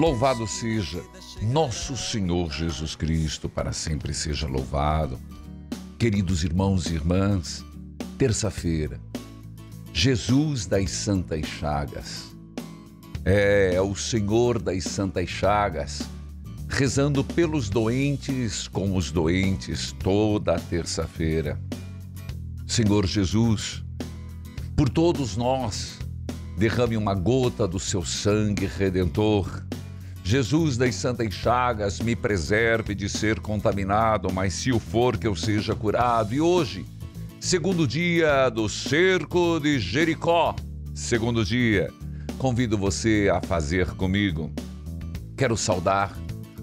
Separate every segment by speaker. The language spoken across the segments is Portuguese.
Speaker 1: Louvado seja nosso Senhor Jesus Cristo, para sempre seja louvado. Queridos irmãos e irmãs, terça-feira, Jesus das Santas Chagas. É, é o Senhor das Santas Chagas, rezando pelos doentes com os doentes toda terça-feira. Senhor Jesus, por todos nós, derrame uma gota do seu sangue redentor Jesus das Santas Chagas, me preserve de ser contaminado, mas se o for, que eu seja curado. E hoje, segundo dia do cerco de Jericó, segundo dia, convido você a fazer comigo. Quero saudar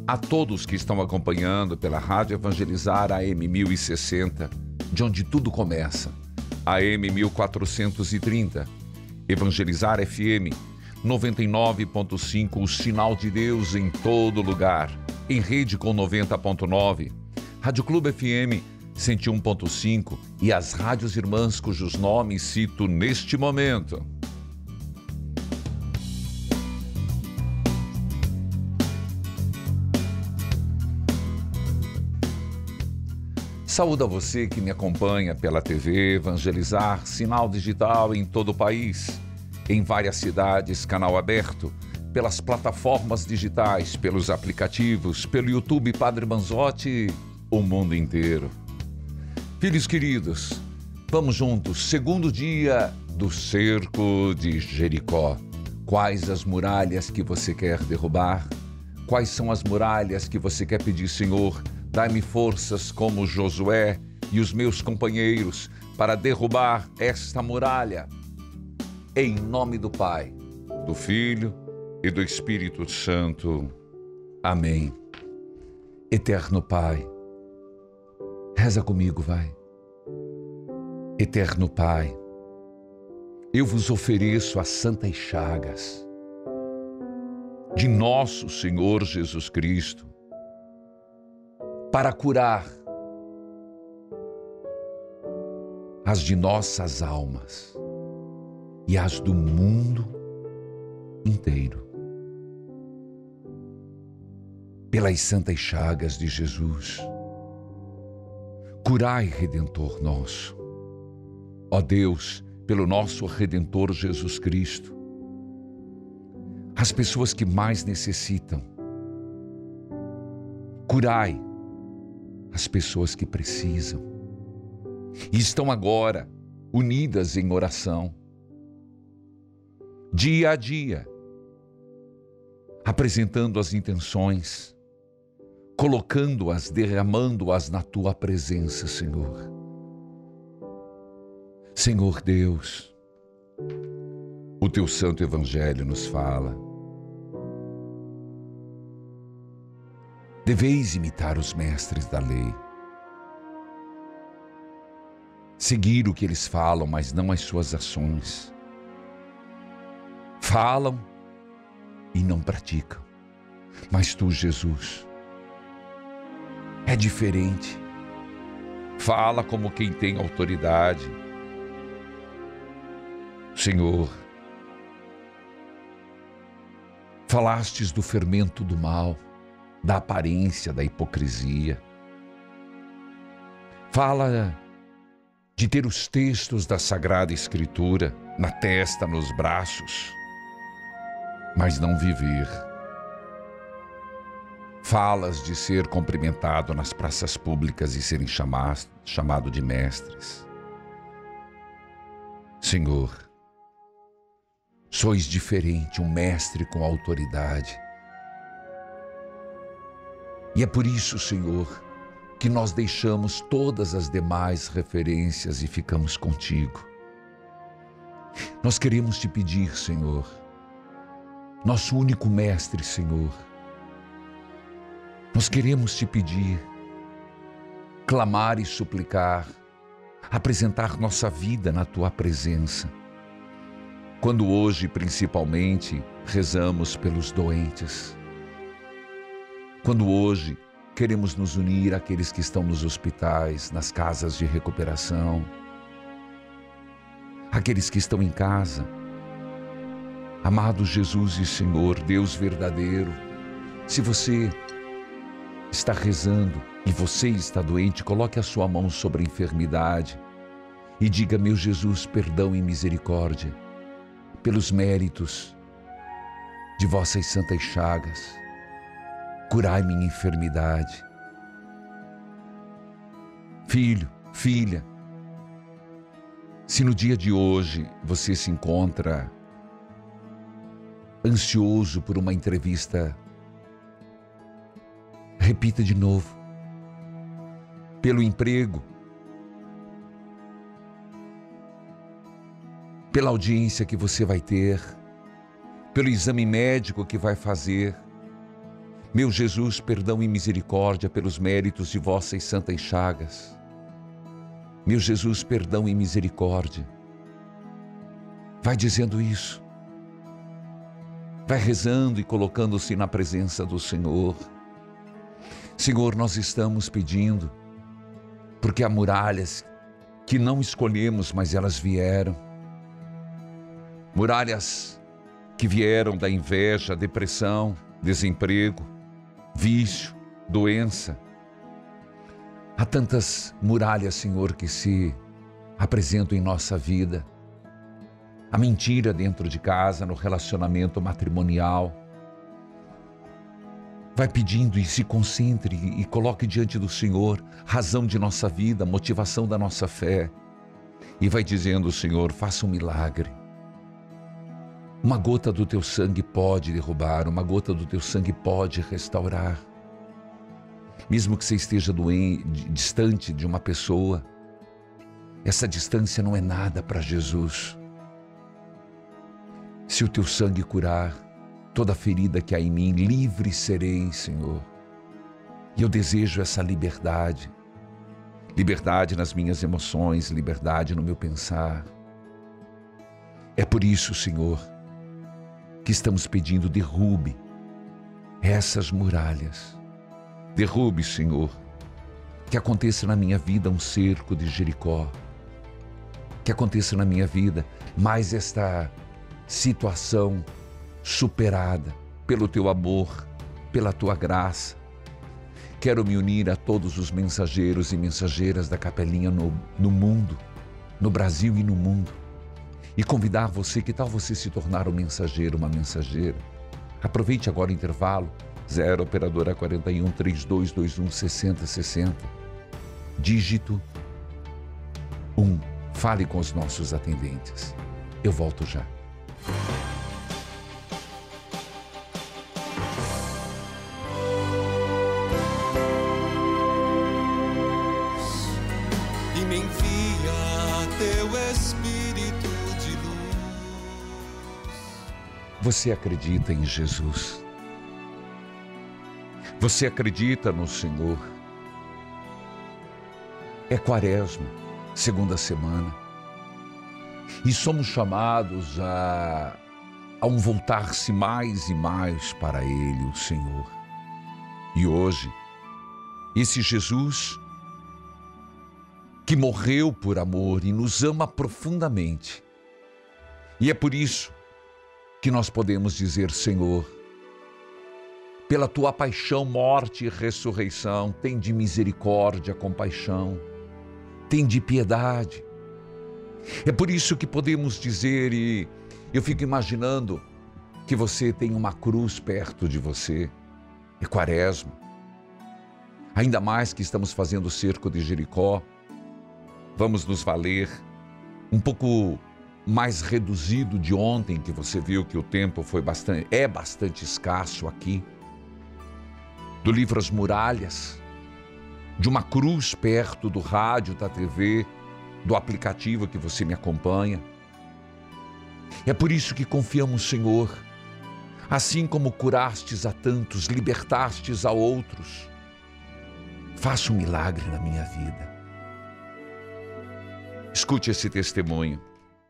Speaker 1: a todos que estão acompanhando pela Rádio Evangelizar AM 1060, de onde tudo começa, AM 1430, Evangelizar FM 99.5, o sinal de Deus em todo lugar. Em rede com 90.9, Rádio Clube FM 101.5 e as rádios irmãs cujos nomes cito neste momento. Saúde a você que me acompanha pela TV Evangelizar, sinal digital em todo o país em várias cidades, canal aberto, pelas plataformas digitais, pelos aplicativos, pelo YouTube Padre Manzotti, o mundo inteiro. Filhos queridos, vamos juntos, segundo dia do cerco de Jericó. Quais as muralhas que você quer derrubar? Quais são as muralhas que você quer pedir, Senhor? Dai-me forças como Josué e os meus companheiros para derrubar esta muralha em nome do Pai, do Filho e do Espírito Santo. Amém. Eterno Pai, reza comigo, vai. Eterno Pai, eu vos ofereço as santas chagas de nosso Senhor Jesus Cristo para curar as de nossas almas e as do mundo inteiro. Pelas santas chagas de Jesus, curai, Redentor nosso. Ó Deus, pelo nosso Redentor Jesus Cristo, as pessoas que mais necessitam. Curai as pessoas que precisam e estão agora unidas em oração dia a dia, apresentando as intenções, colocando-as, derramando-as na tua presença, Senhor. Senhor Deus, o teu santo evangelho nos fala. Deveis imitar os mestres da lei. Seguir o que eles falam, mas não as suas ações falam e não praticam. Mas tu, Jesus, é diferente. Fala como quem tem autoridade. Senhor, falastes do fermento do mal, da aparência, da hipocrisia. Fala de ter os textos da Sagrada Escritura na testa, nos braços mas não viver. Falas de ser cumprimentado nas praças públicas e serem chamado, chamado de mestres. Senhor, sois diferente, um mestre com autoridade. E é por isso, Senhor, que nós deixamos todas as demais referências e ficamos contigo. Nós queremos te pedir, Senhor, nosso único Mestre, Senhor. Nós queremos te pedir, clamar e suplicar, apresentar nossa vida na tua presença. Quando hoje, principalmente, rezamos pelos doentes. Quando hoje queremos nos unir àqueles que estão nos hospitais, nas casas de recuperação, aqueles que estão em casa Amado Jesus e Senhor, Deus verdadeiro, se você está rezando e você está doente, coloque a sua mão sobre a enfermidade e diga: Meu Jesus, perdão e misericórdia, pelos méritos de vossas santas chagas, curai minha enfermidade. Filho, filha, se no dia de hoje você se encontra ansioso por uma entrevista, repita de novo. Pelo emprego, pela audiência que você vai ter, pelo exame médico que vai fazer. Meu Jesus, perdão e misericórdia pelos méritos de vossas santas chagas. Meu Jesus, perdão e misericórdia. Vai dizendo isso. Vai rezando e colocando-se na presença do Senhor. Senhor, nós estamos pedindo, porque há muralhas que não escolhemos, mas elas vieram. Muralhas que vieram da inveja, depressão, desemprego, vício, doença. Há tantas muralhas, Senhor, que se apresentam em nossa vida a mentira dentro de casa, no relacionamento matrimonial. Vai pedindo e se concentre e coloque diante do Senhor razão de nossa vida, motivação da nossa fé. E vai dizendo, Senhor, faça um milagre. Uma gota do teu sangue pode derrubar, uma gota do teu sangue pode restaurar. Mesmo que você esteja doente, distante de uma pessoa, essa distância não é nada para Jesus. Se o teu sangue curar toda ferida que há em mim, livre serei, Senhor. E eu desejo essa liberdade. Liberdade nas minhas emoções, liberdade no meu pensar. É por isso, Senhor, que estamos pedindo derrube essas muralhas. Derrube, Senhor, que aconteça na minha vida um cerco de Jericó. Que aconteça na minha vida mais esta situação superada pelo teu amor, pela tua graça. Quero me unir a todos os mensageiros e mensageiras da capelinha no, no mundo, no Brasil e no mundo, e convidar você, que tal você se tornar um mensageiro, uma mensageira? Aproveite agora o intervalo, 0 operadora 41 3221 6060. Dígito 1. Fale com os nossos atendentes. Eu volto já. Você acredita em Jesus? Você acredita no Senhor? É quaresma, segunda semana. E somos chamados a, a um voltar-se mais e mais para Ele, o Senhor. E hoje, esse Jesus que morreu por amor e nos ama profundamente. E é por isso que nós podemos dizer, Senhor, pela tua paixão, morte e ressurreição, tem de misericórdia, compaixão, tem de piedade. É por isso que podemos dizer, e eu fico imaginando que você tem uma cruz perto de você, é quaresma. Ainda mais que estamos fazendo o cerco de Jericó, vamos nos valer um pouco mais reduzido de ontem, que você viu que o tempo foi bastante, é bastante escasso aqui. Do livro As Muralhas, de uma cruz perto do rádio, da TV, do aplicativo que você me acompanha. É por isso que confiamos, Senhor, assim como curastes a tantos, libertastes a outros. Faça um milagre na minha vida. Escute esse testemunho.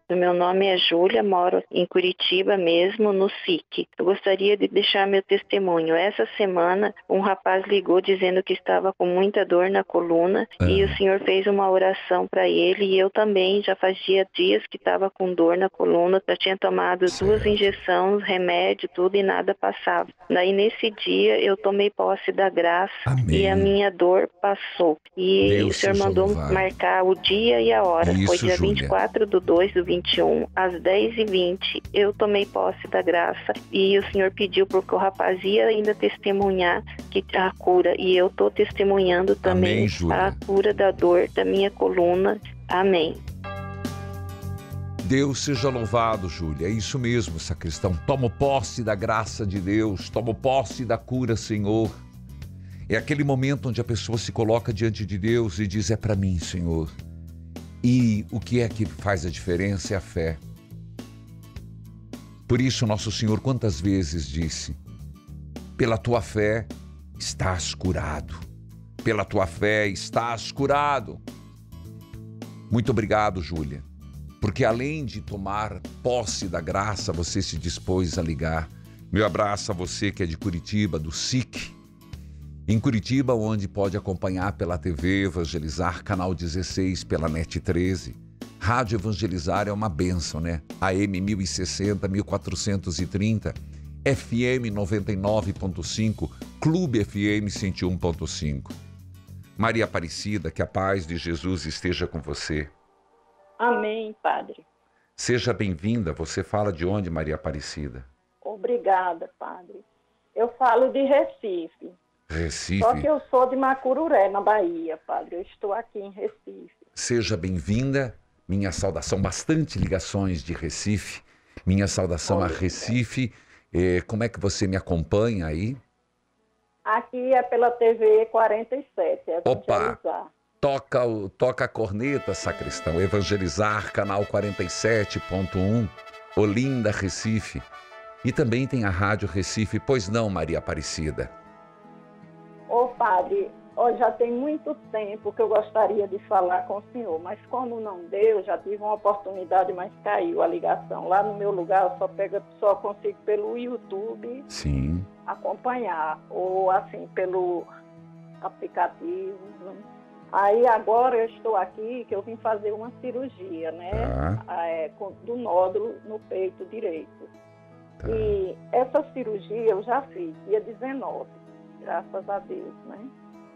Speaker 2: Meu nome é Júlia, moro em Curitiba mesmo, no SIC. Eu gostaria de deixar meu testemunho. Essa semana, um rapaz ligou dizendo que estava com muita dor na coluna
Speaker 1: Ah.
Speaker 2: e o senhor fez uma oração para ele e eu também já fazia dias que estava com dor na coluna, já tinha tomado duas
Speaker 1: Certo.
Speaker 2: injeções, remédio, tudo e nada passava. Daí nesse dia eu tomei posse da graça
Speaker 1: Amém.
Speaker 2: e a minha dor passou. E
Speaker 1: Deus
Speaker 2: o senhor mandou
Speaker 1: louvado.
Speaker 2: marcar o dia e a hora. Foi
Speaker 1: Isso,
Speaker 2: dia
Speaker 1: Júlia.
Speaker 2: 24 do 2 do 21, às 10h20. Eu tomei posse da graça e o senhor pediu porque o rapaz ia ainda testemunhar que a cura. E eu tô testemunhando também
Speaker 1: Amém,
Speaker 2: a cura da dor da minha coluna. Amém.
Speaker 1: Deus seja louvado, Júlia. É isso mesmo, sacristão. Tomo posse da graça de Deus, tomo posse da cura, Senhor. É aquele momento onde a pessoa se coloca diante de Deus e diz: É para mim, Senhor. E o que é que faz a diferença é a fé. Por isso, nosso Senhor quantas vezes disse: Pela tua fé estás curado. Pela tua fé estás curado. Muito obrigado, Júlia porque além de tomar posse da graça, você se dispôs a ligar. Meu abraço a você que é de Curitiba, do SIC. Em Curitiba, onde pode acompanhar pela TV Evangelizar, canal 16, pela NET 13. Rádio Evangelizar é uma benção, né? AM 1060, 1430, FM 99.5, Clube FM 101.5. Maria Aparecida, que a paz de Jesus esteja com você.
Speaker 3: Amém, Padre.
Speaker 1: Seja bem-vinda. Você fala de onde, Maria Aparecida?
Speaker 3: Obrigada, Padre. Eu falo de Recife.
Speaker 1: Recife.
Speaker 3: Só que eu sou de Macururé, na Bahia, Padre. Eu estou aqui em Recife.
Speaker 1: Seja bem-vinda. Minha saudação, bastante ligações de Recife. Minha saudação a Recife. Eh, como é que você me acompanha aí?
Speaker 3: Aqui é pela TV 47, é
Speaker 1: Opa! Toca, toca a corneta, sacristão. Evangelizar, canal 47.1, Olinda, Recife. E também tem a Rádio Recife. Pois não, Maria Aparecida?
Speaker 3: Padre, ó, já tem muito tempo que eu gostaria de falar com o senhor, mas como não deu, já tive uma oportunidade, mas caiu a ligação. Lá no meu lugar, eu só, pego, só consigo pelo YouTube
Speaker 1: Sim.
Speaker 3: acompanhar, ou assim, pelo aplicativo. Aí agora eu estou aqui, que eu vim fazer uma cirurgia, né?
Speaker 1: Tá.
Speaker 3: É, com- do nódulo no peito direito.
Speaker 1: Tá.
Speaker 3: E essa cirurgia eu já fiz, dia 19, graças a Deus, né?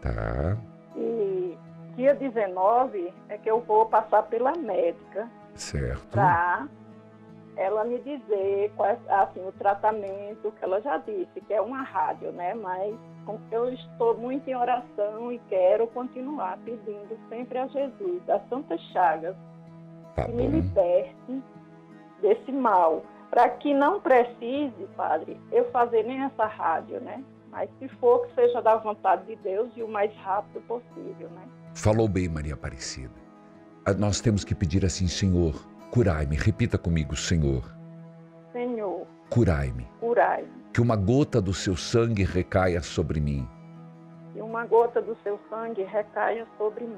Speaker 1: Tá.
Speaker 3: E dia 19 é que eu vou passar pela médica
Speaker 1: Certo.
Speaker 3: para ela me dizer qual, assim, o tratamento que ela já disse, que é uma rádio, né? Mas eu estou muito em oração e quero continuar pedindo sempre a Jesus, das Santas Chagas,
Speaker 1: Tá
Speaker 3: que me
Speaker 1: bom.
Speaker 3: liberte desse mal, para que não precise, Padre, eu fazer nem essa rádio, né? Mas se for, que seja da vontade de Deus e o mais rápido possível, né?
Speaker 1: Falou bem, Maria Aparecida. Ah, Nós temos que pedir assim, Senhor, curai-me. Repita comigo, Senhor,
Speaker 3: Senhor,
Speaker 1: curai-me.
Speaker 3: curai
Speaker 1: Que uma gota do seu sangue recaia sobre mim.
Speaker 3: e uma gota do seu sangue recaia sobre mim.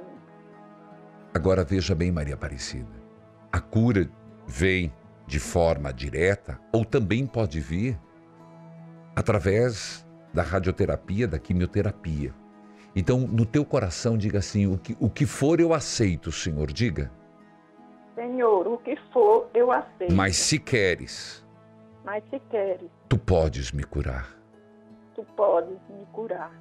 Speaker 1: Agora veja bem, Maria Aparecida. A cura vem de forma direta ou também pode vir através da radioterapia, da quimioterapia. Então, no teu coração, diga assim: o que, o que for eu aceito, Senhor, diga.
Speaker 3: Senhor, o que for, eu aceito.
Speaker 1: Mas se queres,
Speaker 3: Mas se queres,
Speaker 1: tu podes me curar.
Speaker 3: tu podes me curar.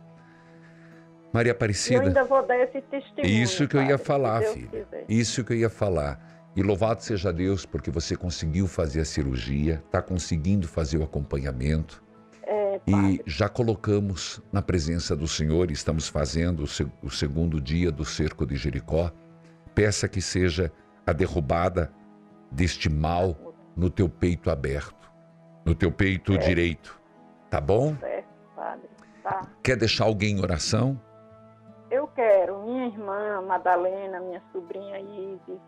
Speaker 1: Maria
Speaker 3: E eu
Speaker 1: Aparecida,
Speaker 3: ainda vou dar esse testemunho.
Speaker 1: Isso que eu ia falar, filha.
Speaker 3: quiser.
Speaker 1: Isso que eu ia falar. E louvado seja Deus porque você conseguiu fazer a cirurgia, está conseguindo fazer o acompanhamento
Speaker 3: É,
Speaker 1: e já colocamos na presença do Senhor, e estamos fazendo o, se- o segundo dia do cerco de Jericó. Peça que seja a derrubada deste mal no teu peito aberto, no teu peito
Speaker 3: É.
Speaker 1: direito. Tá bom?
Speaker 3: certo, Padre. Tá.
Speaker 1: Quer deixar alguém em oração?
Speaker 3: Eu quero minha irmã Madalena, minha sobrinha Isis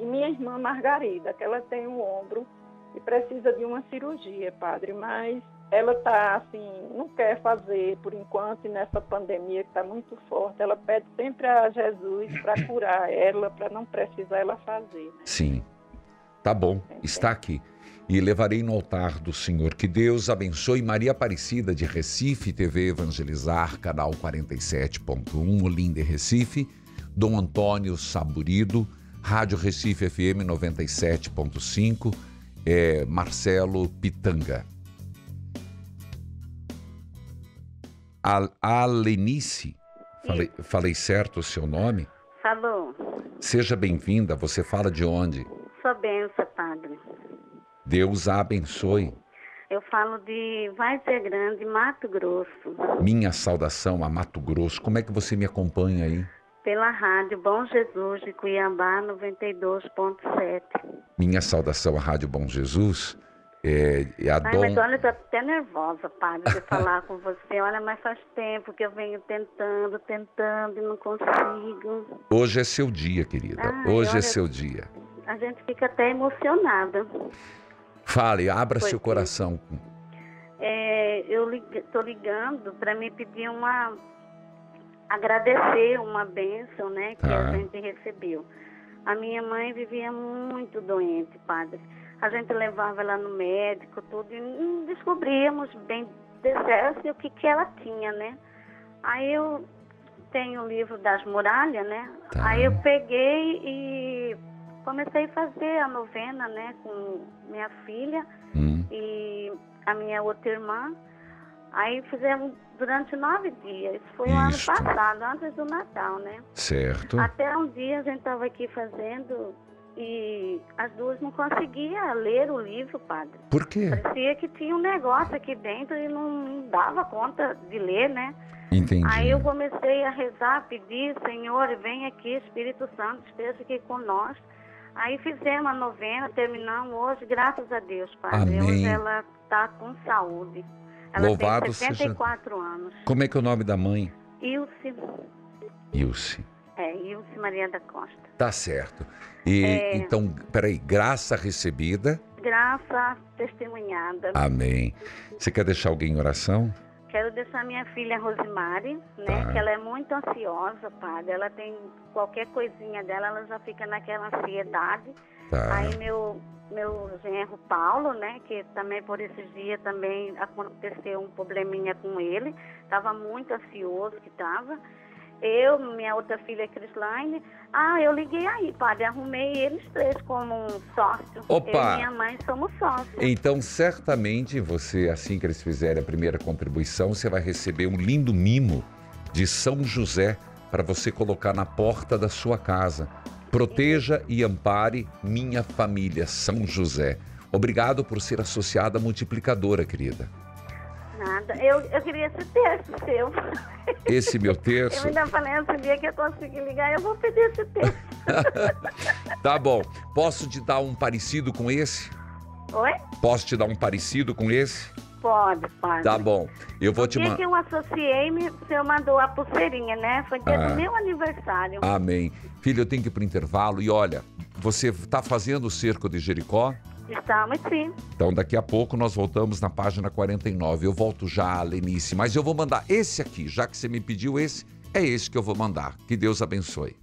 Speaker 3: e minha irmã Margarida, que ela tem um ombro e precisa de uma cirurgia, padre, mas ela tá assim, não quer fazer por enquanto e nessa pandemia que está muito forte. Ela pede sempre a Jesus para curar ela, para não precisar ela fazer. né?
Speaker 1: Sim. Tá bom, está aqui. E levarei no altar do Senhor. Que Deus abençoe Maria Aparecida de Recife, TV Evangelizar, canal 47.1, Olinda e Recife. Dom Antônio Saburido, Rádio Recife FM 97.5, é, Marcelo Pitanga. Alenice, falei, falei certo o seu nome?
Speaker 4: Falou.
Speaker 1: Seja bem-vinda, você fala de onde?
Speaker 4: Sua benção, padre.
Speaker 1: Deus a abençoe.
Speaker 4: Eu falo de Ser Grande, Mato Grosso.
Speaker 1: Minha saudação a Mato Grosso. Como é que você me acompanha aí?
Speaker 4: Pela rádio Bom Jesus de Cuiabá 92.7.
Speaker 1: Minha saudação à Rádio Bom Jesus. É, é a
Speaker 4: Ai,
Speaker 1: Dom...
Speaker 4: mas olha, eu tô até nervosa, padre, de falar com você. Olha, mas faz tempo que eu venho tentando, tentando e não consigo.
Speaker 1: Hoje é seu dia, querida.
Speaker 4: Ai,
Speaker 1: Hoje é
Speaker 4: olha-
Speaker 1: seu dia.
Speaker 4: A gente fica até emocionada.
Speaker 1: Fale, abra
Speaker 4: Pois
Speaker 1: seu
Speaker 4: é.
Speaker 1: coração.
Speaker 4: É, eu estou ligando para me pedir uma. agradecer uma bênção né, que
Speaker 1: Tá.
Speaker 4: a gente recebeu. A minha mãe vivia muito doente, padre. A gente levava ela no médico, tudo, e não descobríamos bem o que, que ela tinha, né? Aí eu tenho o livro das muralhas, né?
Speaker 1: Tá.
Speaker 4: Aí eu peguei e comecei a fazer a novena, né, com minha filha
Speaker 1: Hum,
Speaker 4: e a minha outra irmã. Aí fizemos durante nove dias. Foi o ano
Speaker 1: Isto.
Speaker 4: passado, antes do Natal, né?
Speaker 1: certo.
Speaker 4: Até um dia a gente estava aqui fazendo e as duas não conseguiam ler o livro, padre.
Speaker 1: Por quê?
Speaker 4: Parecia que tinha um negócio aqui dentro e não, dava conta de ler, né?
Speaker 1: Entendi.
Speaker 4: Aí eu comecei a rezar, pedir, Senhor, vem aqui, Espírito Santo, esteja aqui conosco. Aí fizemos a novena, terminamos hoje, graças a Deus, Padre.
Speaker 1: Amém.
Speaker 4: Hoje ela está com saúde. Ela
Speaker 1: Louvado
Speaker 4: tem
Speaker 1: seja-
Speaker 4: 74 anos.
Speaker 1: Como é que é o nome da mãe?
Speaker 4: Ilse,
Speaker 1: Ilse.
Speaker 4: É, Ilse Maria da Costa.
Speaker 1: Tá certo. E
Speaker 4: É.
Speaker 1: então, peraí, graça recebida.
Speaker 4: Graça testemunhada.
Speaker 1: Amém. Você quer deixar alguém em oração?
Speaker 4: Quero deixar minha filha Rosemary, né?
Speaker 1: Tá.
Speaker 4: Que ela é muito ansiosa, padre. Ela tem qualquer coisinha dela, ela já fica naquela ansiedade.
Speaker 1: Tá.
Speaker 4: Aí meu meu genro Paulo, né, que também por esses dias também aconteceu um probleminha com ele, estava muito ansioso que estava. Eu, minha outra filha Crislaine, ah, eu liguei aí, padre, arrumei eles três como um sócio.
Speaker 1: Opa!
Speaker 4: Eu e minha mãe somos sócios.
Speaker 1: Então, certamente você, assim que eles fizerem a primeira contribuição, você vai receber um lindo mimo de São José para você colocar na porta da sua casa. Proteja e ampare minha família, São José. Obrigado por ser associada multiplicadora, querida.
Speaker 4: Nada. Eu, eu queria esse terço seu.
Speaker 1: Esse meu
Speaker 4: Eu
Speaker 1: terço.
Speaker 4: ainda falei, esse dia que eu conseguir ligar, eu vou pedir esse terço.
Speaker 1: Tá bom. Posso te dar um parecido com esse?
Speaker 4: Oi?
Speaker 1: Posso te dar um parecido com esse?
Speaker 4: Pode, padre.
Speaker 1: Tá bom. Eu vou te
Speaker 4: dia
Speaker 1: mandar.
Speaker 4: que eu associei, me, o senhor mandou a pulseirinha, né? Foi dia
Speaker 1: Ah.
Speaker 4: do meu aniversário.
Speaker 1: Amém. Filho, eu tenho que ir para o intervalo. E olha, você está fazendo o cerco de Jericó?
Speaker 4: Estamos sim.
Speaker 1: Então, daqui a pouco nós voltamos na página 49. Eu volto já, Lenice, mas eu vou mandar esse aqui, já que você me pediu esse, é esse que eu vou mandar. Que Deus abençoe.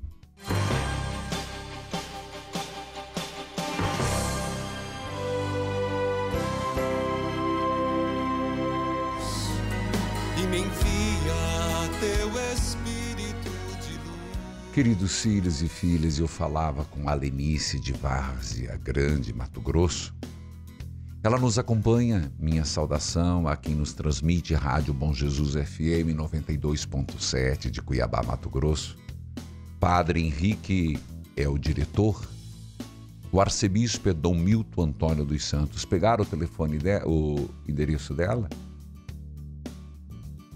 Speaker 1: Queridos filhos e filhas, eu falava com a Lenice de Várzea Grande, Mato Grosso. Ela nos acompanha, minha saudação a quem nos transmite Rádio Bom Jesus FM 92.7 de Cuiabá, Mato Grosso. Padre Henrique é o diretor. O arcebispo é Dom Milton Antônio dos Santos. Pegaram o telefone dela, o endereço dela?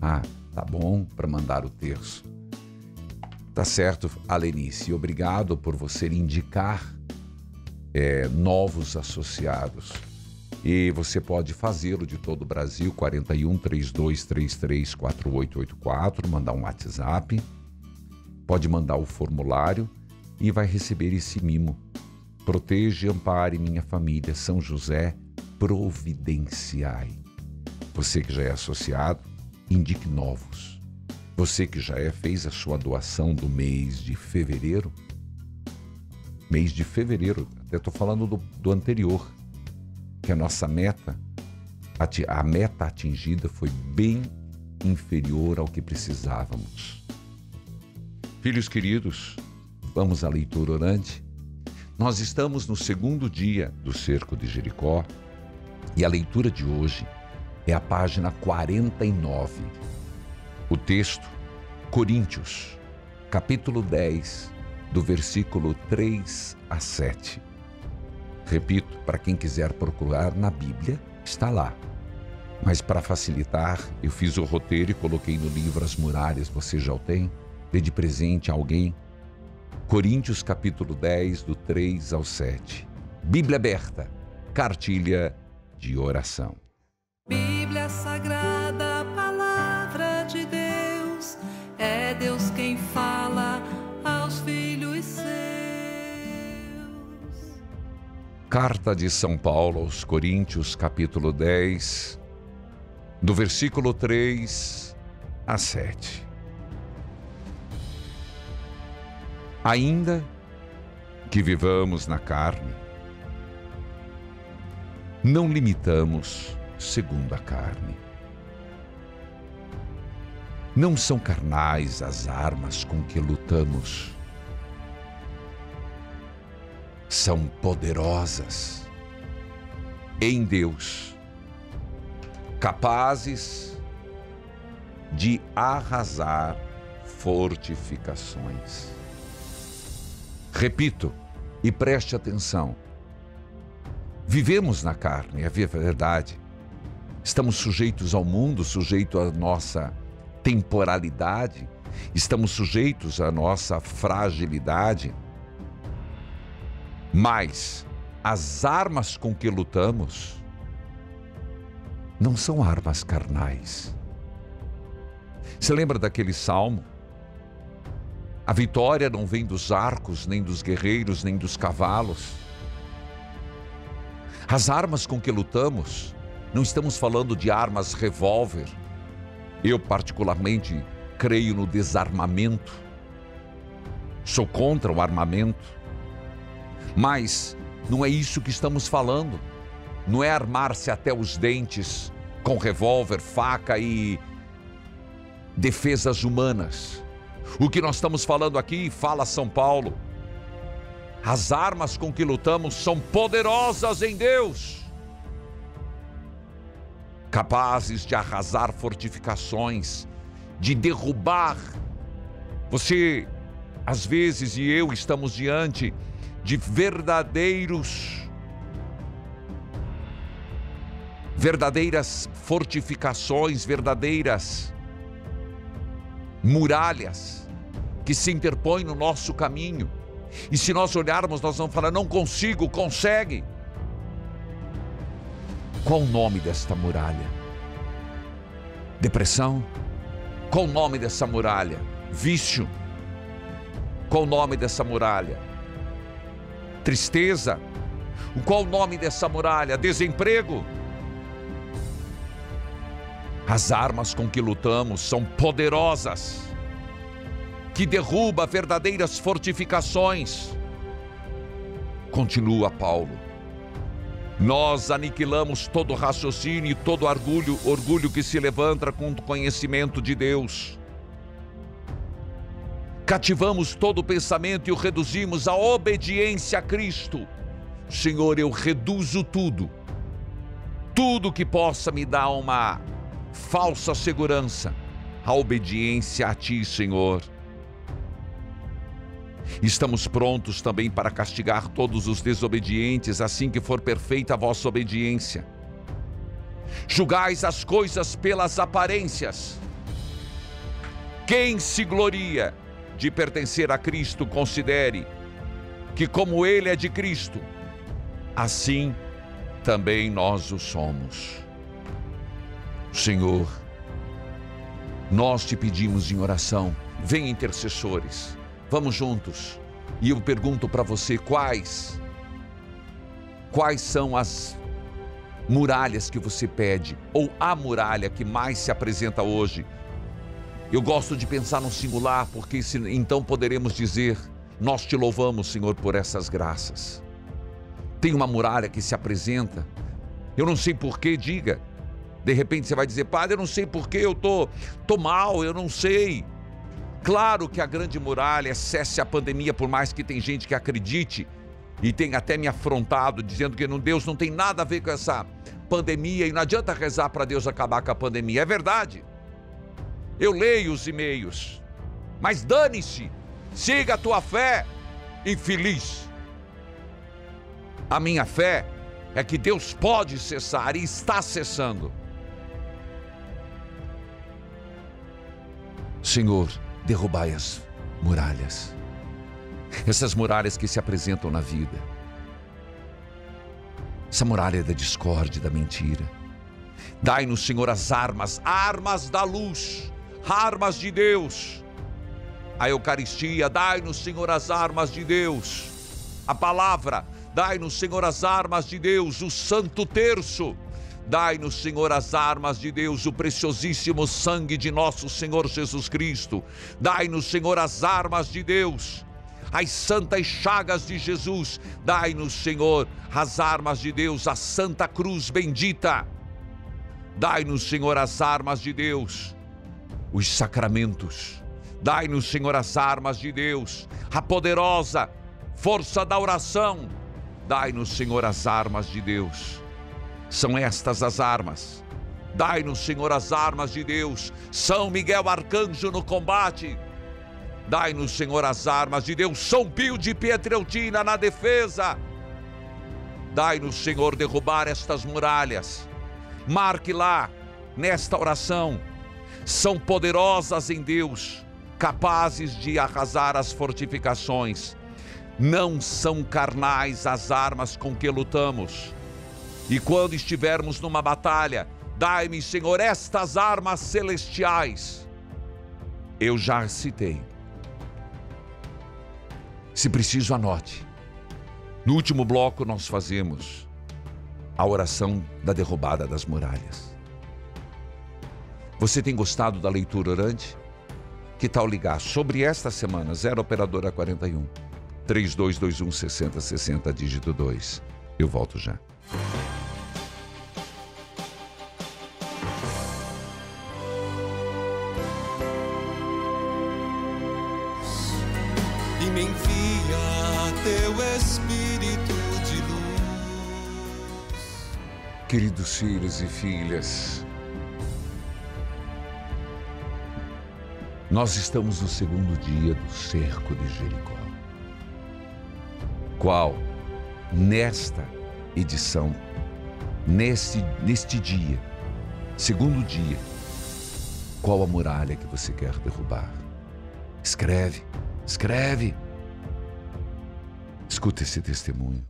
Speaker 1: Ah, tá bom para mandar o terço. Tá certo, Alenice. Obrigado por você indicar é, novos associados. E você pode fazê-lo de todo o Brasil, 41 3233 4884, mandar um WhatsApp. Pode mandar o formulário e vai receber esse mimo. Proteja e ampare minha família, São José, providenciai. Você que já é associado, indique novos. Você que já é, fez a sua doação do mês de fevereiro, mês de fevereiro, até estou falando do, do anterior, que a nossa meta, a meta atingida foi bem inferior ao que precisávamos. Filhos queridos, vamos à leitura orante. Nós estamos no segundo dia do cerco de Jericó e a leitura de hoje é a página 49. O texto, Coríntios, capítulo 10, do versículo 3 a 7. Repito, para quem quiser procurar na Bíblia, está lá. Mas para facilitar, eu fiz o roteiro e coloquei no livro As Muralhas, você já o tem? Dê de presente a alguém. Coríntios capítulo 10, do 3 ao 7. Bíblia aberta, cartilha de oração.
Speaker 5: Bíblia Sagrada,
Speaker 1: Carta de São Paulo aos Coríntios, capítulo 10, do versículo 3 a 7. Ainda que vivamos na carne, não limitamos segundo a carne. Não são carnais as armas com que lutamos. São poderosas em Deus, capazes de arrasar fortificações. Repito e preste atenção. Vivemos na carne, é verdade. Estamos sujeitos ao mundo, sujeitos à nossa temporalidade, estamos sujeitos à nossa fragilidade. Mas as armas com que lutamos não são armas carnais. Você lembra daquele salmo? A vitória não vem dos arcos, nem dos guerreiros, nem dos cavalos. As armas com que lutamos, não estamos falando de armas revólver. Eu, particularmente, creio no desarmamento. Sou contra o armamento. Mas não é isso que estamos falando. Não é armar-se até os dentes com revólver, faca e defesas humanas. O que nós estamos falando aqui, fala São Paulo. As armas com que lutamos são poderosas em Deus, capazes de arrasar fortificações, de derrubar. Você, às vezes, e eu estamos diante de verdadeiros, verdadeiras fortificações, verdadeiras muralhas que se interpõe no nosso caminho. E se nós olharmos, nós vamos falar: não consigo, consegue. Qual o nome desta muralha? Depressão? Qual o nome dessa muralha? Vício? Qual o nome dessa muralha? Tristeza? Qual o nome dessa muralha? Desemprego? As armas com que lutamos são poderosas que derruba verdadeiras fortificações. Continua Paulo. Nós aniquilamos todo raciocínio e todo orgulho, orgulho que se levanta contra o conhecimento de Deus. Cativamos todo o pensamento e o reduzimos à obediência a Cristo. Senhor, eu reduzo tudo. Tudo que possa me dar uma falsa segurança, a obediência a Ti, Senhor Estamos prontos também para castigar todos os desobedientes, assim que for perfeita a vossa obediência. Julgais as coisas pelas aparências. Quem se gloria de pertencer a Cristo, considere que, como Ele é de Cristo, assim também nós o somos. Senhor, nós te pedimos em oração, vem intercessores Vamos juntos. E eu pergunto para você quais quais são as muralhas que você pede ou a muralha que mais se apresenta hoje. Eu gosto de pensar no singular porque então poderemos dizer Nós te louvamos, Senhor, por essas graças. Tem uma muralha que se apresenta. Eu não sei por que, diga. De repente você vai dizer, Padre, eu não sei por que eu tô, tô mal, eu não sei. Claro que a grande muralha cesse a pandemia, por mais que tem gente que acredite e tem até me afrontado dizendo que não, Deus não tem nada a ver com essa pandemia e não adianta rezar para Deus acabar com a pandemia. É verdade. Eu leio os e-mails, mas dane-se, siga a tua fé, infeliz. A minha fé é que Deus pode cessar e está cessando. Senhor, derrubai as muralhas, essas muralhas que se apresentam na vida, essa muralha da discórdia, da mentira. Dai-nos, Senhor, as armas, armas da luz, armas de Deus. A Eucaristia, dai-nos, Senhor, as armas de Deus. A palavra, dai-nos, Senhor, as armas de Deus. O Santo Terço, Dai-nos, Senhor, as armas de Deus, o preciosíssimo sangue de nosso Senhor Jesus Cristo. Dai-nos, Senhor, as armas de Deus, as santas chagas de Jesus. Dai-nos, Senhor, as armas de Deus, a Santa Cruz bendita. Dai-nos, Senhor, as armas de Deus, os sacramentos. Dai-nos, Senhor, as armas de Deus, a poderosa força da oração. Dai-nos, Senhor, as armas de Deus são estas as armas. Dai-nos, Senhor, as armas de Deus. São Miguel Arcanjo no combate. Dai-nos, Senhor, as armas de Deus. São Pio de Pietreutina na defesa. Dai-nos, Senhor, derrubar estas muralhas. Marque lá, nesta oração. São poderosas em Deus, capazes de arrasar as fortificações. Não são carnais as armas com que lutamos e quando estivermos numa batalha, dai-me, Senhor, estas armas celestiais. Eu já citei. Se preciso, anote. No último bloco, nós fazemos a oração da derrubada das muralhas. Você tem gostado da leitura orante? Que tal ligar sobre esta semana, 0 Operadora 41 3221 6060, dígito 2. Eu volto já. Queridos filhos e filhas, nós estamos no segundo dia do cerco de Jericó. Qual, nesta edição, neste, neste dia, segundo dia, qual a muralha que você quer derrubar? Escreve, escreve. Escuta esse testemunho.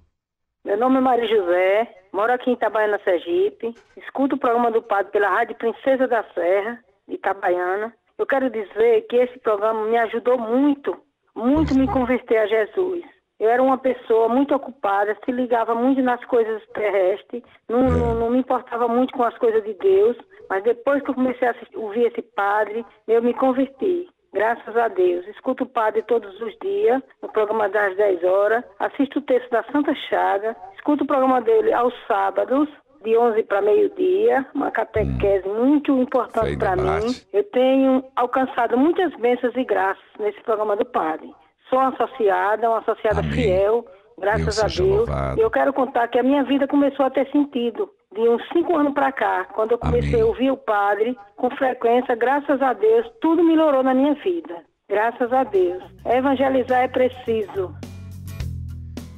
Speaker 6: Meu nome é Maria José, Moro aqui em Itabaiana, Sergipe. Escuto o programa do Padre pela Rádio Princesa da Serra, de Itabaiana. Eu quero dizer que esse programa me ajudou muito, muito me converter a Jesus. Eu era uma pessoa muito ocupada, se ligava muito nas coisas terrestres, não, é. não, não, me importava muito com as coisas de Deus, mas depois que eu comecei a assistir, ouvir esse padre, eu me converti. Graças a Deus. Escuto o padre todos os dias, no programa das 10 horas. Assisto o texto da Santa Chaga. Escuto o programa dele aos sábados, de 11 para meio-dia. Uma catequese hum. muito importante para mim. Eu tenho alcançado muitas bênçãos e graças nesse programa do padre. Sou associada, uma associada Amém. fiel, graças Deus a Deus. Louvado. Eu quero contar que a minha vida começou a ter sentido de uns cinco anos para cá, quando eu comecei Amém. a ouvir o padre com frequência, graças a Deus, tudo melhorou na minha vida. Graças a Deus. Evangelizar é preciso.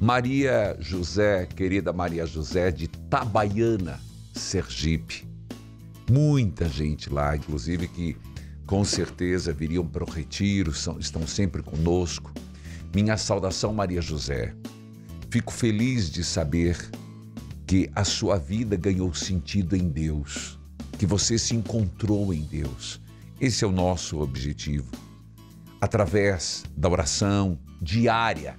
Speaker 1: Maria José, querida Maria José de Tabaiana, Sergipe. Muita gente lá, inclusive que com certeza viriam para o retiro, são, estão sempre conosco. Minha saudação, Maria José. Fico feliz de saber que a sua vida ganhou sentido em Deus, que você se encontrou em Deus. Esse é o nosso objetivo. Através da oração diária,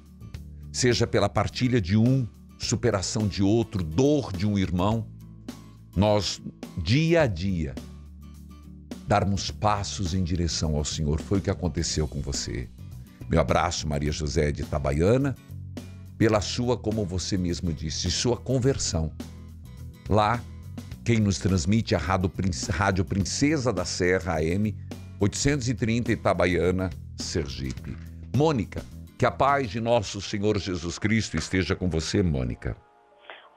Speaker 1: seja pela partilha de um, superação de outro, dor de um irmão, nós, dia a dia, darmos passos em direção ao Senhor. Foi o que aconteceu com você. Meu abraço, Maria José de Itabaiana, pela sua, como você mesmo disse, sua conversão. Lá, quem nos transmite é a Rádio Princesa da Serra AM 830 Itabaiana, Sergipe. Mônica, que a paz de nosso Senhor Jesus Cristo esteja com você, Mônica.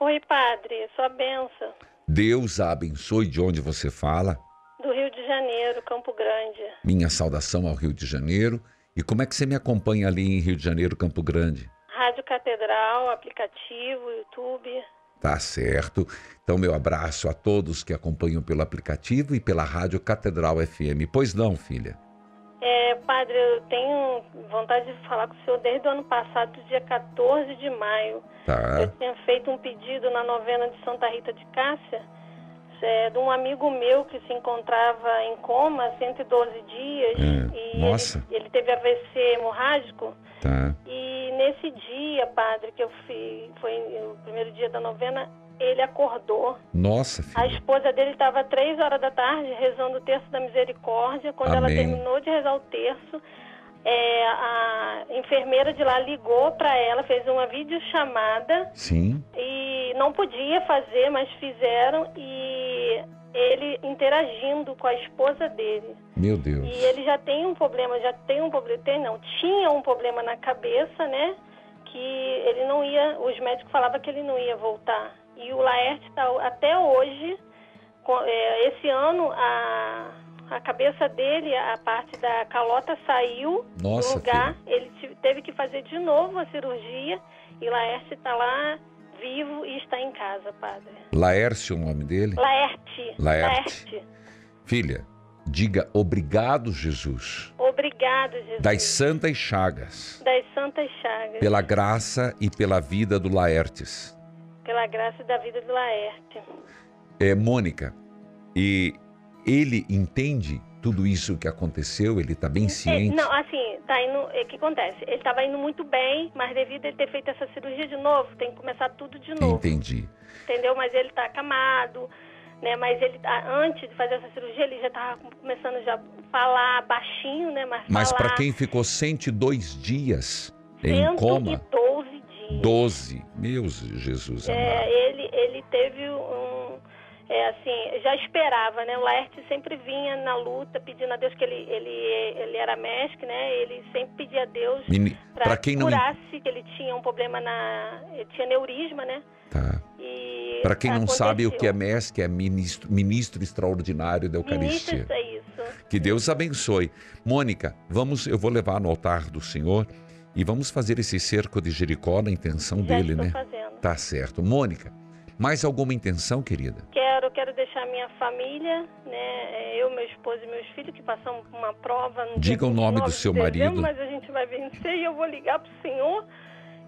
Speaker 7: Oi, padre, sua benção.
Speaker 1: Deus a abençoe de onde você fala.
Speaker 7: Do Rio de Janeiro, Campo Grande.
Speaker 1: Minha saudação ao Rio de Janeiro. E como é que você me acompanha ali em Rio de Janeiro, Campo Grande?
Speaker 7: Rádio Catedral, aplicativo, YouTube.
Speaker 1: Tá certo. Então, meu abraço a todos que acompanham pelo aplicativo e pela Rádio Catedral FM. Pois não, filha?
Speaker 7: Padre, eu tenho vontade de falar com o senhor desde o ano passado, dia 14 de maio.
Speaker 1: Tá.
Speaker 7: Eu tinha feito um pedido na novena de Santa Rita de Cássia, é, de um amigo meu que se encontrava em coma 112 dias.
Speaker 1: É.
Speaker 7: E
Speaker 1: Nossa.
Speaker 7: Ele, ele teve AVC hemorrágico.
Speaker 1: Tá.
Speaker 7: E nesse dia, padre, que eu fui, foi o primeiro dia da novena, ele acordou.
Speaker 1: Nossa,
Speaker 7: A
Speaker 1: filha.
Speaker 7: esposa dele estava três horas da tarde rezando o terço da misericórdia. Quando ela
Speaker 1: Amém.
Speaker 7: terminou de rezar o terço, é, a enfermeira de lá ligou para ela, fez uma videochamada
Speaker 1: Sim.
Speaker 7: e não podia fazer, mas fizeram e ele interagindo com a esposa dele.
Speaker 1: Meu Deus.
Speaker 7: E ele já tem um problema, já tem um problema, tem não, tinha um problema na cabeça, né? Que ele não ia, os médicos falavam que ele não ia voltar. E o Laerte está até hoje, com- é, esse ano, a, a cabeça dele, a parte da calota saiu
Speaker 1: Nossa,
Speaker 7: do lugar. Ele tive- teve que fazer de novo a cirurgia e Laerte está lá vivo e está em casa, padre.
Speaker 1: Laércio, o nome dele?
Speaker 7: Laerte.
Speaker 1: Laerte. Filha, diga obrigado, Jesus,
Speaker 7: Obrigado, Jesus.
Speaker 1: das santas chagas,
Speaker 7: das Santas Chagas,
Speaker 1: pela graça e pela vida do Laertes.
Speaker 7: Pela graça da vida do Laerte.
Speaker 1: É, Mônica, e ele entende tudo isso que aconteceu? Ele está bem
Speaker 7: É,
Speaker 1: ciente?
Speaker 7: não, assim, tá indo. O que acontece? Ele estava indo muito bem, mas devido a ele ter feito essa cirurgia de novo, tem que começar tudo de novo.
Speaker 1: Entendi.
Speaker 7: Entendeu? Mas ele tá acamado, né? Mas ele tá- antes de fazer essa cirurgia, ele já tava começando já a falar baixinho, né? Mas,
Speaker 1: Mas para quem ficou 102 dias em coma,
Speaker 7: 112
Speaker 1: 12, meu Jesus amado.
Speaker 7: É, ele, ele teve um. É assim, já esperava, né? O Laerte sempre vinha na luta pedindo a Deus que ele, ele, ele era mestre, né? Ele sempre pedia a Deus para
Speaker 1: quem não
Speaker 7: curasse, que ele tinha um problema na. Ele tinha neurisma, né?
Speaker 1: Tá. Para quem não sabe o que é
Speaker 7: aconteceu.
Speaker 1: MESC, é ministro, ministro extraordinário da Eucaristia.
Speaker 7: Ministro, é isso.
Speaker 1: Que Deus abençoe. Mônica, vamos, eu vou levar no altar do Senhor e vamos fazer esse cerco de Jericó na intenção
Speaker 7: Já
Speaker 1: dele, né?
Speaker 7: fazendo.
Speaker 1: Tá certo. Mônica, mais alguma intenção, querida?
Speaker 7: Quero, quero deixar minha família, né? Eu, meu esposo e meus filhos, que passamos por uma prova no
Speaker 1: Diga o nome do
Speaker 7: 29 de
Speaker 1: seu
Speaker 7: dezembro,
Speaker 1: marido.
Speaker 7: Mas a gente vai vencer e eu vou ligar pro Senhor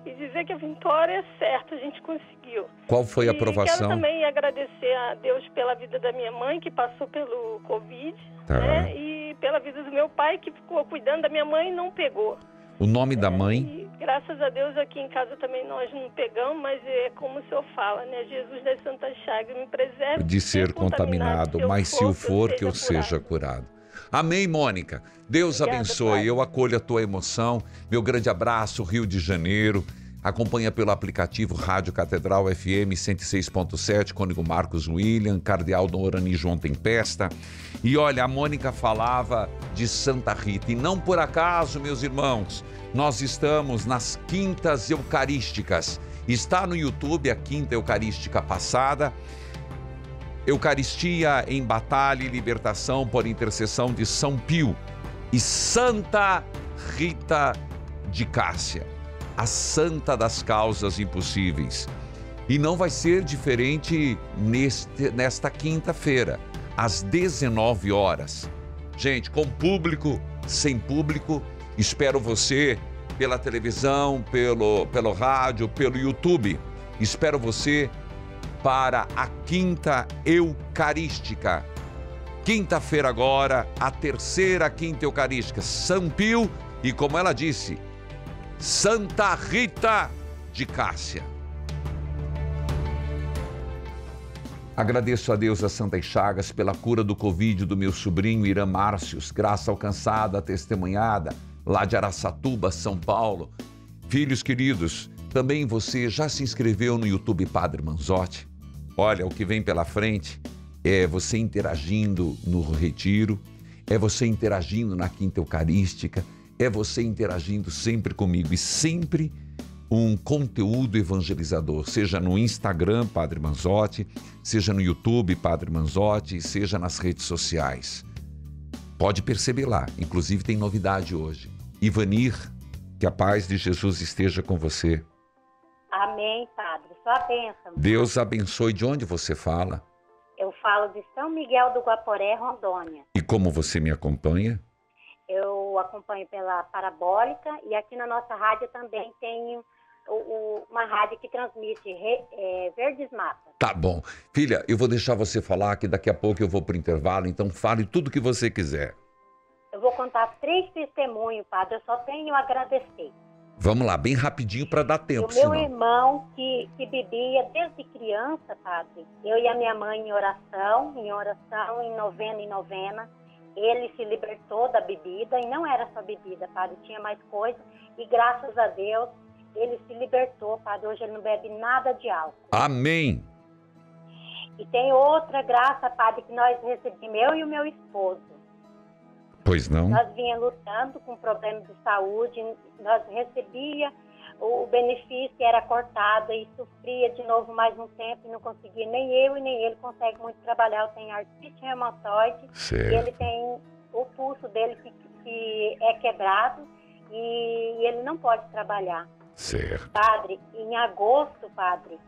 Speaker 7: e dizer que a vitória é certa, a gente conseguiu.
Speaker 1: Qual foi a
Speaker 7: E
Speaker 1: aprovação?
Speaker 7: quero também agradecer a Deus pela vida da minha mãe, que passou pelo Covid,
Speaker 1: Tá.
Speaker 7: né? E pela vida do meu pai, que ficou cuidando da minha mãe e não pegou.
Speaker 1: O nome da mãe?
Speaker 7: Graças a Deus aqui em casa também nós não pegamos, mas é como o senhor fala, né? Jesus das Santas Chagas me preserve
Speaker 1: de ser contaminado,
Speaker 7: eu
Speaker 1: mas se o for, que eu seja curado. Amém, Mônica. Deus
Speaker 7: Obrigada,
Speaker 1: abençoe.
Speaker 7: Pai.
Speaker 1: Eu acolho a tua emoção. Meu grande abraço, Rio de Janeiro. Acompanha pelo aplicativo Rádio Catedral FM 106.7, Cônigo Marcos William, Cardeal Norani João Tempesta. E olha, a Mônica falava de Santa Rita. E não por acaso, meus irmãos, nós estamos nas quintas eucarísticas. Está no YouTube a quinta eucarística passada. Eucaristia em batalha e libertação por intercessão de São Pio e Santa Rita de Cássia, a santa das causas impossíveis. E não vai ser diferente neste, nesta quinta-feira, às 19 horas. Gente, com público, sem público, espero você pela televisão, pelo, pelo rádio, pelo YouTube. Espero você para a quinta eucarística. Quinta-feira agora, a terceira quinta eucarística, São Pio e como ela disse, Santa Rita de Cássia. Agradeço a Deus as Santas Chagas pela cura do Covid do meu sobrinho Irã Márcios, graça alcançada, testemunhada, lá de Araçatuba, São Paulo. Filhos queridos, também você já se inscreveu no YouTube Padre Manzotti? Olha, o que vem pela frente é você interagindo no retiro, é você interagindo na Quinta Eucarística, é você interagindo sempre comigo e sempre um conteúdo evangelizador, seja no Instagram Padre Manzotti, seja no YouTube Padre Manzotti, seja nas redes sociais. Pode perceber lá, inclusive tem novidade hoje. Ivanir, que a paz de Jesus esteja com você.
Speaker 8: Amém, Padre. Só bênção.
Speaker 1: Deus abençoe. De onde você fala?
Speaker 8: Eu falo de São Miguel do Guaporé, Rondônia.
Speaker 1: E como você me acompanha?
Speaker 8: Eu acompanho pela Parabólica e aqui na nossa rádio também tem o, o, uma rádio que transmite re, é, Verdes Matas.
Speaker 1: Tá bom. Filha, eu vou deixar você falar que daqui a pouco eu vou para o intervalo, então fale tudo que você quiser.
Speaker 8: Eu vou contar três testemunhos, padre. Eu só tenho a agradecer.
Speaker 1: Vamos lá, bem rapidinho para dar tempo.
Speaker 8: O meu
Speaker 1: senão...
Speaker 8: irmão, que, que bebia desde criança, padre, eu e a minha mãe em oração, em oração, em novena, em novena, ele se libertou da bebida, e não era só bebida, padre, tinha mais coisa, e graças a Deus, ele se libertou, padre, hoje ele não bebe nada de álcool.
Speaker 1: Amém.
Speaker 8: E tem outra graça, padre, que nós recebemos, eu e o meu esposo.
Speaker 1: Pois não.
Speaker 8: Nós vinha lutando com problemas de saúde, nós recebia o benefício era cortado e sofria de novo mais um tempo e não conseguia. Nem eu e nem ele consegue muito trabalhar. Eu tenho artrite reumatoide
Speaker 1: certo.
Speaker 8: e ele tem o pulso dele que, que é quebrado e ele não pode trabalhar.
Speaker 1: Certo.
Speaker 8: Padre, em agosto, padre,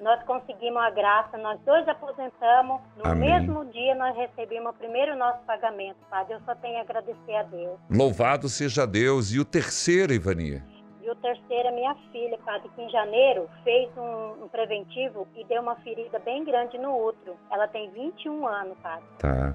Speaker 8: nós conseguimos a graça, nós dois aposentamos, no
Speaker 1: Amém.
Speaker 8: mesmo dia nós recebemos o primeiro nosso pagamento, Padre. Eu só tenho a agradecer a Deus.
Speaker 1: Louvado seja Deus. E o terceiro, Ivania?
Speaker 8: E o terceiro é minha filha, Padre, que em janeiro fez um, um preventivo e deu uma ferida bem grande no útero. Ela tem 21 anos, Padre.
Speaker 1: Tá.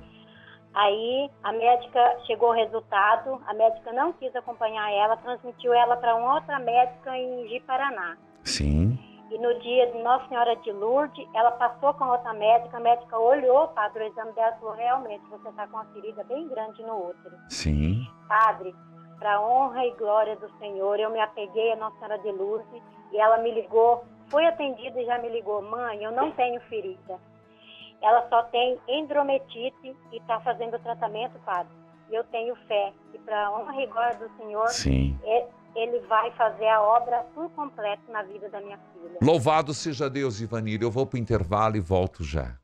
Speaker 8: Aí a médica chegou o resultado, a médica não quis acompanhar ela, transmitiu ela para uma outra médica em Ji-Paraná.
Speaker 1: Sim.
Speaker 8: E no dia de Nossa Senhora de Lourdes, ela passou com outra médica, a médica olhou, padre, o exame dela falou, realmente, você está com uma ferida bem grande no útero.
Speaker 1: Sim.
Speaker 8: Padre, para honra e glória do Senhor, eu me apeguei a Nossa Senhora de Lourdes e ela me ligou, foi atendida e já me ligou, mãe, eu não tenho ferida. Ela só tem endrometite e está fazendo o tratamento, padre. E eu tenho fé que para honra e glória do Senhor,
Speaker 1: Sim.
Speaker 8: ele vai fazer a obra por completo na vida da minha filha.
Speaker 1: Louvado seja Deus, Ivanir. Eu vou para o intervalo e volto já.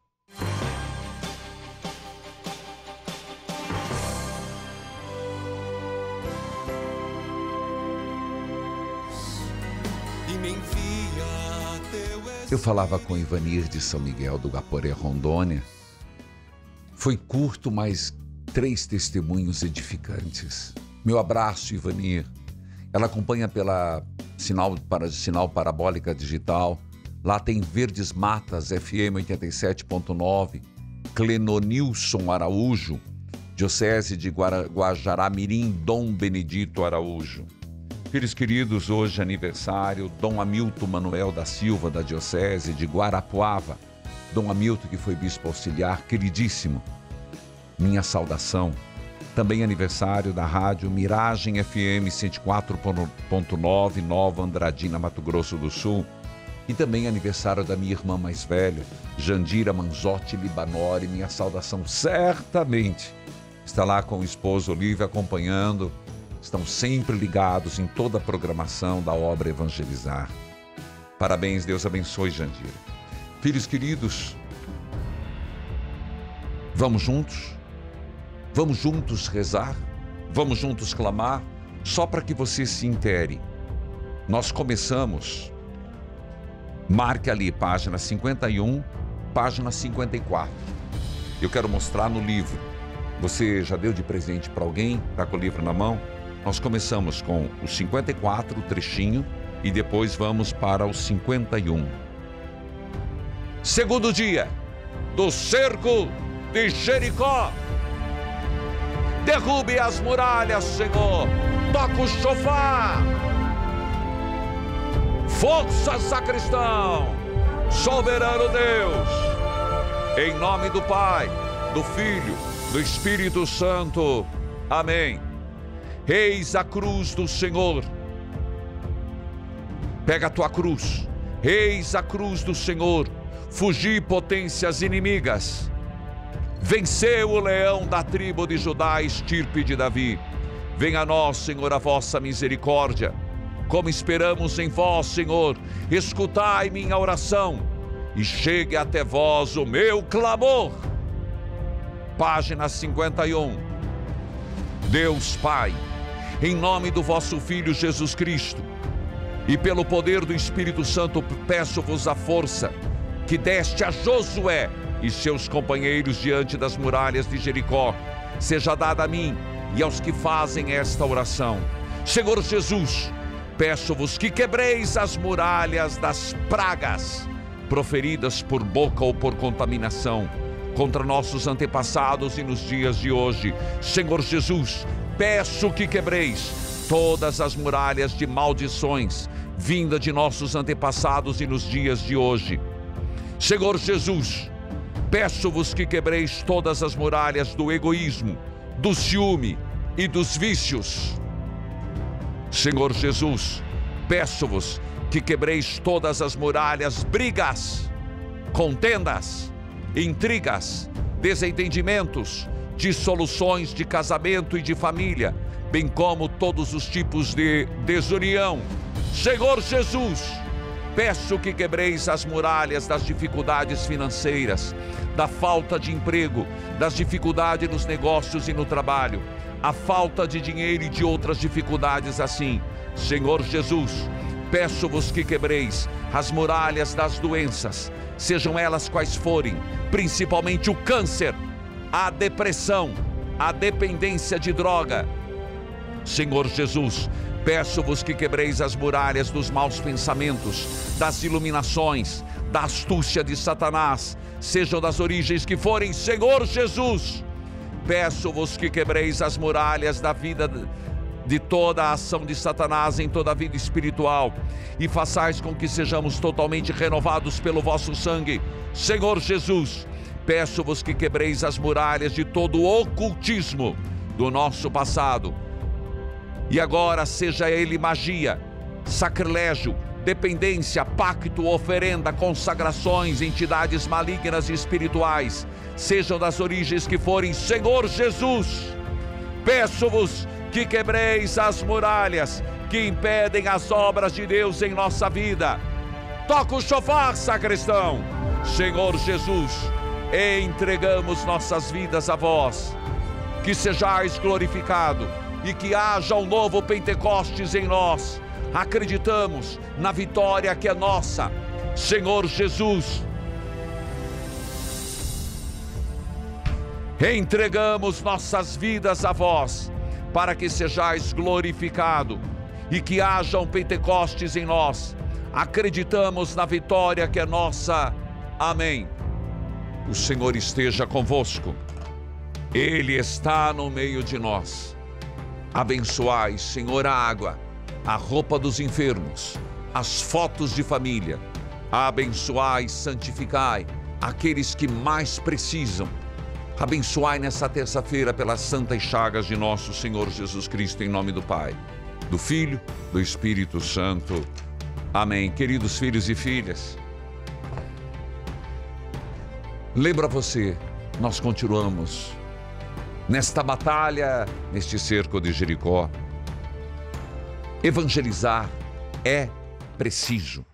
Speaker 1: Eu falava com Ivanir de São Miguel do Guaporé, Rondônia. Foi curto, mas três testemunhos edificantes. Meu abraço, Ivanir. Ela acompanha pela sinal, para, sinal parabólica digital. Lá tem Verdes Matas, FM 87.9, Clenonilson Araújo, Diocese de Guajará-Mirim, Dom Benedito Araújo. Filhos queridos, hoje aniversário, Dom Hamilton Manuel da Silva, da Diocese de Guarapuava. Dom Hamilton, que foi bispo auxiliar, queridíssimo. Minha saudação. Também aniversário da rádio Miragem FM 104.9, Nova Andradina, Mato Grosso do Sul. E também aniversário da minha irmã mais velha, Jandira Manzotti Libanori. Minha saudação certamente está lá com o esposo Olívia acompanhando. Estão sempre ligados em toda a programação da obra Evangelizar. Parabéns, Deus abençoe, Jandira. Filhos queridos, vamos juntos? Vamos juntos rezar? Vamos juntos clamar? Só para que você se intere. Nós começamos. Marque ali, página 51, página 54. Eu quero mostrar no livro. Você já deu de presente para alguém? Está com o livro na mão? Nós começamos com o 54, o trechinho, e depois vamos para o 51. Segundo dia do cerco de Jericó. Derrube as muralhas, Senhor. Toca o chofar. Força, sacristão. Soberano Deus. Em nome do Pai, do Filho, do Espírito Santo. Amém. Eis a cruz do Senhor. Pega a tua cruz. Eis a cruz do Senhor. Fugi potências inimigas. Venceu o leão da tribo de Judá, estirpe de Davi. Venha a nós, Senhor, a vossa misericórdia. Como esperamos em vós, Senhor, escutai minha oração e chegue até vós o meu clamor. Página 51. Deus Pai, em nome do vosso Filho Jesus Cristo e pelo poder do Espírito Santo, peço-vos a força que deste a Josué e seus companheiros diante das muralhas de Jericó, seja dada a mim e aos que fazem esta oração. Senhor Jesus, peço-vos que quebreis as muralhas das pragas proferidas por boca ou por contaminação contra nossos antepassados e nos dias de hoje. Senhor Jesus, peço que quebreis todas as muralhas de maldições vinda de nossos antepassados e nos dias de hoje. Senhor Jesus, peço-vos que quebreis todas as muralhas do egoísmo, do ciúme e dos vícios. Senhor Jesus, peço-vos que quebreis todas as muralhas, brigas, contendas, intrigas, desentendimentos, dissoluções de casamento e de família, bem como todos os tipos de desunião. Senhor Jesus, peço que quebreis as muralhas das dificuldades financeiras, da falta de emprego, das dificuldades nos negócios e no trabalho, a falta de dinheiro e de outras dificuldades assim. Senhor Jesus, peço-vos que quebreis as muralhas das doenças, sejam elas quais forem, principalmente o câncer, a depressão, a dependência de droga. Senhor Jesus, peço-vos que quebreis as muralhas dos maus pensamentos, das iluminações, da astúcia de Satanás, sejam das origens que forem, Senhor Jesus. Peço-vos que quebreis as muralhas da vida de toda a ação de Satanás em toda a vida espiritual e façais com que sejamos totalmente renovados pelo vosso sangue. Senhor Jesus, peço-vos que quebreis as muralhas de todo o ocultismo do nosso passado. E agora seja ele magia, sacrilégio, dependência, pacto, oferenda, consagrações, entidades malignas e espirituais, sejam das origens que forem, Senhor Jesus, peço-vos que quebreis as muralhas que impedem as obras de Deus em nossa vida. Toca o chofar, sacristão. Senhor Jesus, entregamos nossas vidas a vós. Que sejais glorificado e que haja um novo Pentecostes em nós. Acreditamos na vitória que é nossa. Senhor Jesus, entregamos nossas vidas a vós para que sejais glorificado e que haja um Pentecostes em nós. Acreditamos na vitória que é nossa. Amém. O Senhor esteja convosco. Ele está no meio de nós. Abençoai, Senhor, a água, a roupa dos enfermos, as fotos de família. Abençoai, santificai aqueles que mais precisam Abençoai nessa terça-feira pelas santas chagas de nosso Senhor Jesus Cristo, em nome do Pai, do Filho, do Espírito Santo. Amém. Queridos filhos e filhas, lembra você, nós continuamos nesta batalha, neste cerco de Jericó. Evangelizar é preciso.